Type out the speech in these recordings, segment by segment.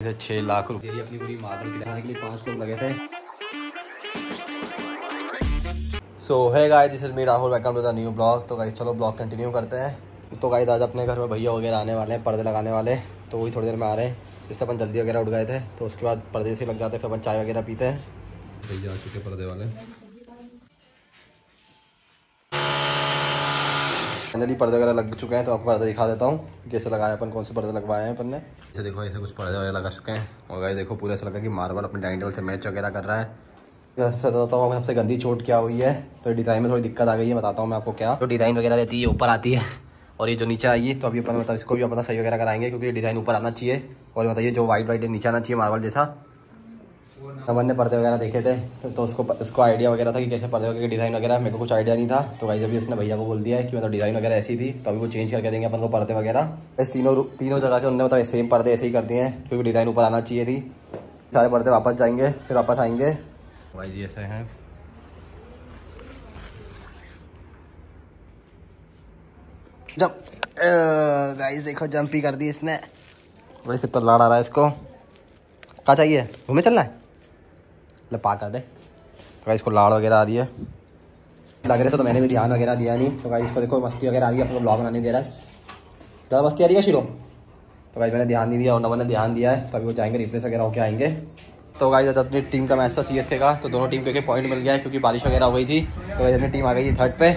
छः लाख रुपये अपनी पूरी मार्बल गिराने के लिए पाँच लोग लगे थे। सो है guys this is me Rahul welcome to the new blog तो गाइस चलो ब्लॉग कंटिन्यू करते हैं। तो गाइस आज अपने घर में भैया वगैरह आने वाले हैं, पर्दे लगाने वाले। तो वही थोड़ी देर में आ रहे हैं। इसलिए अपन जल्दी वगैरह उठ गए थे। तो उसके बाद पर्दे से लग जाते हैं, फिर अपन चाय वगैरह पीते हैं। भैया आ चुके पर्दे वाले। फाइनली पर्दे वगैरह लग चुके हैं तो आपको पर्दे दिखा देता हूँ, कैसे लगाए अपन, कौन से पर्दे लगवाए हैं अपन ने। जैसे देखो, ऐसे कुछ पर्दे वगैरह लगा चुके हैं। और गाइस देखो, पूरे ऐसा लगा कि मार्बल अपने डाइनिंग टेबल से मैच वगैरह कर रहा है। सबसे बताता हूँ सबसे गंदी चोट क्या हुई है? तो डिज़ाइन में थोड़ी दिक्कत आ गई है बताता हूँ मैं आपको क्या। तो डिज़ाइन वगैरह रहती है ऊपर आती है। और ये जो नीचे आएगी तो अभी अपन मतलब इसको भी अपना सही वगैरह कराएँगे, क्योंकि डिज़ाइन ऊपर आना चाहिए। और बताइए, जो वाइट वाइट नीचे आना चाहिए मार्बल जैसा। नमन ने पर्दे वगैरह देखे थे तो उसको उसको आइडिया वगैरह था कि कैसे पर्दे वगैरह डिज़ाइन वगैरह मेरे को कुछ आइडिया नहीं था। तो भाई जब उसने भैया को बोल दिया है कि मतलब डिज़ाइन वगैरह ऐसी थी तो अभी वो चेंज करके देंगे अपन को पर्दे वगैरह। इस तीनों तीनों जगह के उन्होंने मतलब सेम पर्दे ऐसे ही कर दिए हैं क्योंकि डिज़ाइन ऊपर आना चाहिए थी। सारे पर्दे वापस जाएँगे फिर वापस आएँगे। भाई जी ऐसे हैं। जब गाइस देखो जंप ही कर दी इसने। भाई कितना लाड़ आ रहा है इसको। कहाँ चाहिए? घूमे चलना है? ले पा कर दे। तो इसको लाड़ वगैरह आ रही है। लग रहे थे तो मैंने भी ध्यान वगैरह दिया नहीं। तो भाई इसको देखो, मस्ती वगैरह आ रही है, अपने ब्लॉग बनाने दे रहा है। ज़्यादा मस्ती आ रही है शिरो? तो भाई मैंने ध्यान नहीं दिया और नवन ने ध्यान दिया है। तो अभी वो जाएँगे रिप्लेस वगैरह होकर आएँगे। तो भाई जब अपनी टीम का मैच था सी का। तो दोनों टीम के पॉइंट मिल गया है, क्योंकि बारिश वगैरह हो गई थी। तो भाई अपनी टीम आ गई थी थर्ड पे।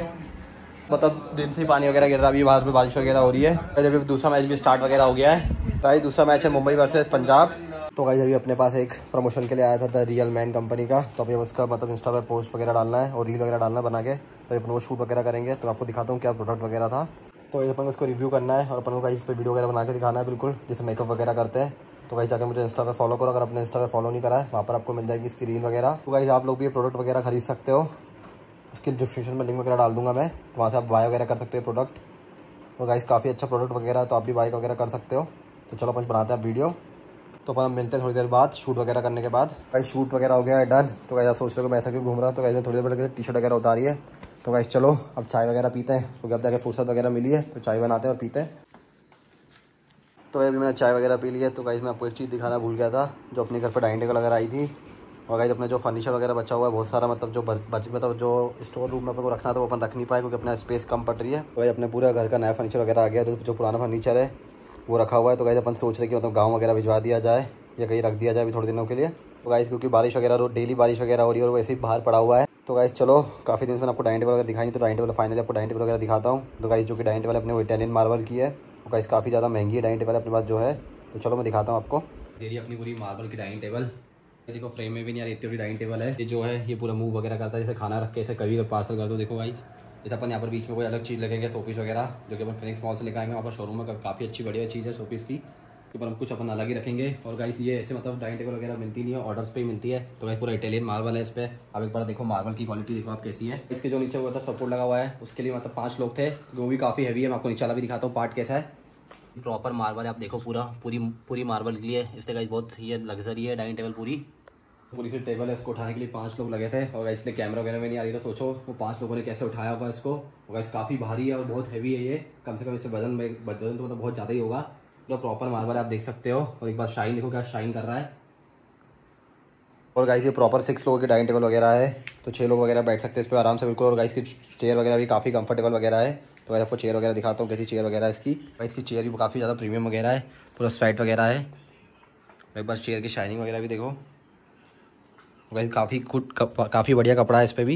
मतलब दिन से ही पानी वगैरह गिर रहा है, अभी बाहर पे बारिश वगैरह हो रही है। जब दूसरा मैच भी स्टार्ट वगैरह हो गया है। तो दूसरा मैच है मुंबई वर्सेस पंजाब। तो भाई अभी अपने पास एक प्रमोशन के लिए आया था द रियल मैन कंपनी का। तो अभी उसका मतलब इंस्टा पे पोस्ट वगैरह डालना है और रील वगैरह डालना बना के। तो अपन वो शूट वगैरह करेंगे। तो आपको दिखाता हूँ क्या प्रोडक्ट वगैरह था। तो अपन उसको रिव्यू करना है और अपन को इस पर वीडियो वगैरह बना के दिखाना है बिल्कुल जैसे मेकअप वगैरह करते हैं। तो भाई जाकर मुझे इंस्टा पे फॉलो करो। अगर अपने इंस्टा पे फॉलो नहीं करा है, वहाँ पर आपको मिल जाएगी इसकी रील वगैरह। तो भाई आप लोग भी ये प्रोडक्ट वगैरह खरीद सकते हो। उसकी डिस्क्रिप्शन में लिंक वगैरह डाल दूँगा मैं। तो वहाँ से आप बाय वगैरह कर सकते हो प्रोडक्ट और गाइस काफ़ी अच्छा प्रोडक्ट वगैरह तो आप भी बाय वगैरह कर सकते हो। तो चलो अपन बनाते हैं वीडियो तो अपन मिलते हैं थोड़ी देर बाद, शूट वगैरह करने के बाद। भाई शूट वगैरह हो गया है डन तो कैसे सोच रहे हो मैं ऐसा क्यों घूम रहा हूँ? तो कैसे थोड़ी देर टी शर्ट वगैरह उतारी है। तो वैसे चलो, अब चाय वगैरह पीते हैं, क्योंकि अब जाकर फुर्सत वगैरह मिली है तो चाय बनाते हैं और पीते हैं। तो अभी मैंने चाय वगैरह पी ली है तो गाइज़ मैं आपको एक चीज़ दिखाना भूल गया था, जो अपने घर पर डाइनिंग टेबल वगैरह आई थी। और गाइज़ अपने जो फर्नीचर वगैरह बचा हुआ है, बहुत सारा मतलब जो बच मतलब जो स्टोर रूम में अपने को रखना था, वो अपन रख नहीं पाए, क्योंकि अपना स्पेस कम पड़ रही है। तो अपने पूरे घर का नया फर्नीचर वगैरह आ गया तो जो पुराना फर्नीचर है। वो रखा हुआ है। तो गाइज़ अपन सोच रहे कि मतलब गाँव वगैरह भिजवा दिया जाए या कहीं रख दिया जाए अभी थोड़े दिनों के लिए। तो गाइस क्योंकि बारिश वगैरह, रोज डेली बारिश वगैरह हो रही है और वैसे ही बाहर पड़ा हुआ है। तो गाइस चलो, काफ़ी दिन से मैंने आपको डाइनिंग टेबल वगैरह दिखाई तो डाइनिंग टेबल फाइनली आपको डाइनिंग टेबल वगैरह दिखाता हूँ। तो गाइस जो कि डाइनिंग टेबल अपने वो इटालियन मार्बल की है। तो गाइस काफ़ी ज़्यादा महँगी है डाइनिंग टेबल अपने पास जो है। तो चलो, मैं दिखाता हूँ आपको। दे अपनी पूरी मार्बल की डाइनिंग टेबल देखो फ्रेम में भी नहीं आ रही, इतनी बड़ी डाइनिंग टेबल है। ये जो है, ये पूरा मूव वगैरह करता है, जैसे खाना रख के ऐसे कभी पार्सल कर दो। देखो गाइस जैसे अपन यहाँ पर बीच में कोई अलग चीज़ लगेंगे सोपीस वगैरह, जो कि अपन फिनिक्स मॉल से लेकर आएँगे, वहाँ पर शोरूम में काफ़ी अच्छी बढ़िया चीज़ है सोपीस की। के ऊपर हम कुछ अपन अलग ही रखेंगे। और गाइस ये ऐसे मतलब डाइनिंग टेबल वगैरह मिलती नहीं है ऑर्डर्स पे ही मिलती है। तो गाइस पूरा इटालियन मार्बल है इस पर अब एक बार देखो मार्बल की क्वालिटी देखो आप कैसी है। इसके जो नीचे हुआ था सपोर्ट लगा हुआ है, उसके लिए मतलब पाँच लोग थे। वो भी काफ़ी हैवी है, मैं आपको नीचे वाला भी दिखाता हूँ पार्ट कैसा है। प्रॉपर मार्बल है, आप देखो पूरा, पूरी पूरी मार्बल के लिए। इससे गाइस बहुत ये लग्जरी है डाइनिंग टेबल पूरी। पूरी सी टेबल है इसको उठाने के लिए पाँच लोग लगे थे, और इसलिए कैमरा वगैरह में नहीं आ रही था सोचो वो पाँच लोगों ने कैसे उठाया होगा इसको। और काफ़ी भारी है और बहुत हैवी है ये। कम से कम इससे वज़न में, वज़न तो मतलब बहुत ज़्यादा ही होगा। जो प्रॉपर मार्बल आप देख सकते हो। और एक बार शाइन देखो क्या शाइन कर रहा है। और गाइस ये प्रॉपर सिक्स लोगों की डाइनिंग टेबल वगैरह है। तो छः लोग वगैरह बैठ सकते हैं इस पर आराम से, बिल्कुल। और गाइस की चेयर वगैरह भी काफ़ी कंफर्टेबल वगैरह है। तो आपको चेयर वगैरह दिखाता हूँ, कैसी चेयर वगैरह इसकी। गाइस की चेयर भी काफ़ी ज़्यादा प्रीमियम वगैरह है। पूरा स्ट्राइट वगैरह है। एक बार चेयर की शाइनिंग वगैरह भी देखो। गाइस काफ़ी गुड काफ़ी बढ़िया कपड़ा है इस पर भी।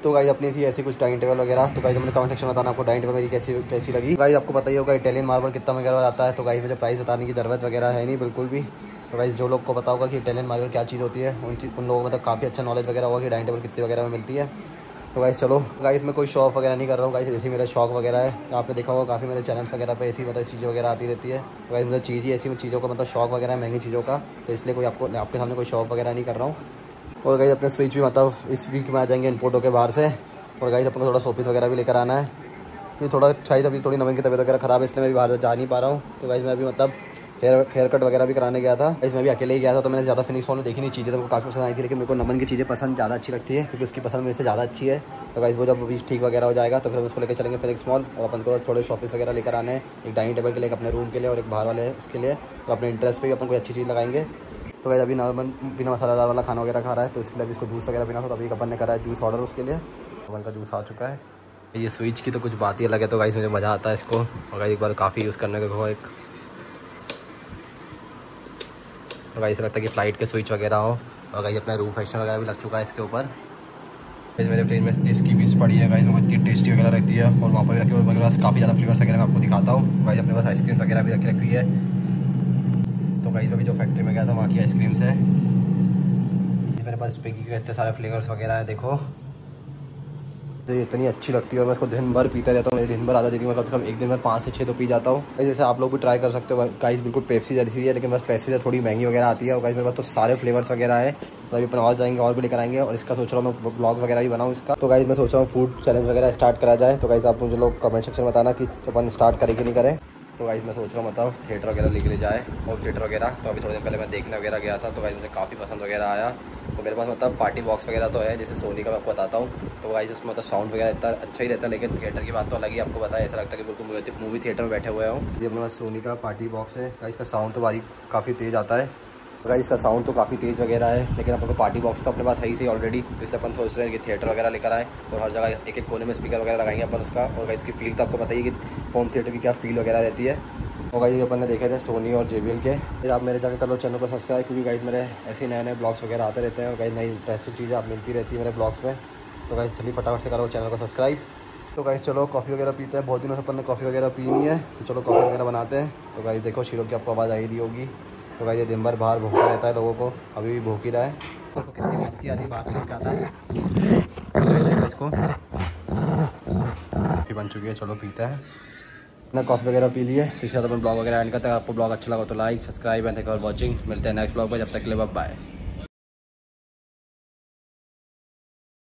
तो गाइज़ अपनी थी ऐसी कुछ डाइनिंग टेबल वगैरह। तो गाइज़ मैंने कमेंट सेक्शन में बताना, आपको डाइनिंग टेबल मेरी कैसी कैसी लगी। गाइज़ आपको पता ही होगा इटालियन मार्बल कितना वगैरह आता है। तो गाइज़ मुझे प्राइस बताने की ज़रूरत वगैरह है नहीं, बिल्कुल भी। तो गाइज़ जो लोग को पता होगा कि इटालियन मार्बल क्या चीज़ होती है, उन उन लोगों को मतलब काफ़ी अच्छा नॉलेज वगैरह होगा कि डाइनिंग टेबल कितनी वगैरह में मिलती है। तो गाइज़ चलो। गाइज़ मैं कोई शॉप वगैरह नहीं कर रहा हूँ। गाइज़ ऐसी मेरा शौक वगैरह है। आपने देखा होगा, काफ़ी मेरे चैनल्स वगैरह पे ऐसी मतलब चीज़ें वगैरह आती रहती है। तो गाइज़ मतलब चीज़ ही ऐसी चीज़ों का मतलब शौक वगैरह है, महँगी चीज़ों का। तो इसलिए कोई आपको, आपके सामने कोई शॉप वगैरह नहीं कर रहा हूँ। और गाइज़ अपने स्विच भी मतलब इस वीक में आ जाएँगे इनपोर्टों के बाहर से। और गाइस अपन थोड़ा सोपीस वगैरह भी लेकर आना है। ये थोड़ा शायद अभी थोड़ी नमन की तबीयत वगैरह ख़राब है, इसलिए मैं भी बाहर जा नहीं पा रहा हूँ। तो गाइस मैं अभी मतलब हेयर हेयर कट वगैरह भी कराने गया था। इसमें भी अकेले ही गया था तो मैंने ज़्यादा फिनिक्स फॉल में देखी नहीं, चीज़ें तो मुझे काफ़ी पसंद आई थी, लेकिन मेरे को नमन की चीज़ें पसंद ज़्यादा अच्छी लगती है, क्योंकि उसकी पसंद मेरे से ज़्यादा अच्छी है। तो गाइस वो जब अभी ठीक वगैरह हो जाएगा तो फिर उसको लेकर चलेंगे फिनिक्स मॉल और अपन को थोड़े शॉपिस वगैरह लेकर आने एक डाइनिंग टेबल के लिए अपने रूम के लिए और एक बाहर वाले उसके लिए तो अपने इंटरेस्ट पर भी अपन कोई अच्छी चीज़ लगाएँगे। तो भाई अभी नॉर्मल बिना मसालेदार वाला खाना वगैरह खा रहा है तो इसके लिए इसको जूस वगैरह पीना था तो अभी अपन ने करा है जूस ऑर्डर उसके लिए। अपन का जूस आ चुका है। ये स्विच की तो कुछ बात ही अलग है तो गाइस मुझे मज़ा आता है इसको। और गाइस एक बार काफ़ी यूज़ करने का एक तो गाइस, लगता है कि फ़्लाइट के स्विच वगैरह हो। और गाइस, अपना रूम फ्रेशनर वगैरह भी लग चुका है इसके ऊपर। मेरे फ्रिज में तीस की पीस पड़ी है। गाइस, मेरे इतनी टेस्टी वगैरह रहती है। और वहाँ पर रखी मेरे पास काफ़ी ज़्यादा फ्लेवर्स वगैरह मैं आपको दिखाता हूँ। गाइस, अपने पास आइसक्रीम वगैरह भी रखी रखी है। तो गाइस, अभी जो फैक्ट्री में गया था, वहाँ की आइसक्रीम्स है। मेरे पास स्पिकी के इतने सारे फ्लेवर्स वगैरह है, देखो। मुझे इतनी अच्छी लगती है और मैं इसको दिन भर पीता रहता हूँ दिन भर आधा देती हूँ कम से कम एक दिन में पाँच से छः तो पी जाता हूँ। जैसे आप लोग भी ट्राई कर सकते हो गाइस बिल्कुल पेप्सी जैसी है लेकिन बस पेप्सी से थोड़ी महँगी वगैरह आती है और गाइस मेरे पास तो सारे फ्लेवर्स वगैरह है। तो अभी अपन और जाएँगे, और भी लेकर आएँगे और इसका सोच रहा हूँ मैं ब्लॉग वगैरह भी बनाऊँ इसका। तो गाइस मैं सोच रहा हूँ फ़ूड चैलेंज वगैरह स्टार्ट करा जाए। तो गाइस आप मुझे लोग कमेंट सेक्शन में बताना कि अपन स्टार्ट करें कि नहीं करें। तो गाइस मैं सोच रहा हूँ मतलब थिएटर वगैरह लेके जाए और थिएटर वगैरह तो अभी थोड़े दिन पहले मैं देखने वगैरह गया था तो गाइस मुझे काफ़ी पसंद वगैरह आया। तो मेरे पास मतलब पार्टी बॉक्स वगैरह तो है, जैसे सोनी का मैं आपको बताता हूँ। तो गाइस उसमें मतलब साउंड वगैरह इतना अच्छा ही रहता है, लेकिन थिएटर की बात तो अलग ही आपको बताया ऐसा लगता है कि बिल्कुल मूवी थिएटर में बैठे हुए हूँ ये अपने पास सोनी का पार्टी बॉक्स है। गाइस का साउंड तो बारी काफ़ी तेज़ आता है। गाइस इसका साउंड तो काफ़ी तेज़ वगैरह है, लेकिन अपन को पार्टी बॉक्स तो अपने पास है ही, सही ऑलरेडी तो अपन रहे हैं कि थिएटर वगैरह लेकर आए और हर जगह एक एक कोने में स्पीकर वगैरह लगाएँगे अपन उसका। और गाइस की फील तो आपको बताइए कि होम थिएटर की क्या फील वगैरह रहती है। तो गाइस अपन ने देखे थे सोनी और जेबीएल के। फिर आप मेरे जाकर कर लो चैनल को सब्सक्राइब, क्योंकि गाइस मेरे ऐसे नए नए ब्लॉग्स वगैरह आते रहते हैं और गाइस नई इंटरेस्टिंग चीज़ें आप मिलती रहती है मेरे ब्लॉग्स में। तो गाइस, चलिए फटाफट से करो चैनल को सब्सक्राइब। तो गाइस, चलो कॉफ़ी वगैरह पीते हैं। बहुत दिनों से अपन ने कॉफ़ी वगैरह पी नहीं है तो चलो कॉफ़ी वगैरह बनाते हैं। तो गाइस, देखो शीरो की आपको आवाज़ आई दी होगी। तो गाइस, ये दिन भर बाहर भूखा रहता है लोगों को। अभी भी भूख ही रहा है। तो कितनी मस्ती आती बाहर निकल आता है। इसको। बन चुकी है, चलो पीता हैं। ना कॉफ़ी वगैरह पी लिए। है इसके बाद अपन ब्लॉग वगैरह एंड करते हैं। आपको ब्लॉग अच्छा लगा तो like subscribe and thank for watching मिलते हैं नेक्स्ट ब्लॉग में। जब तक के लिए बाय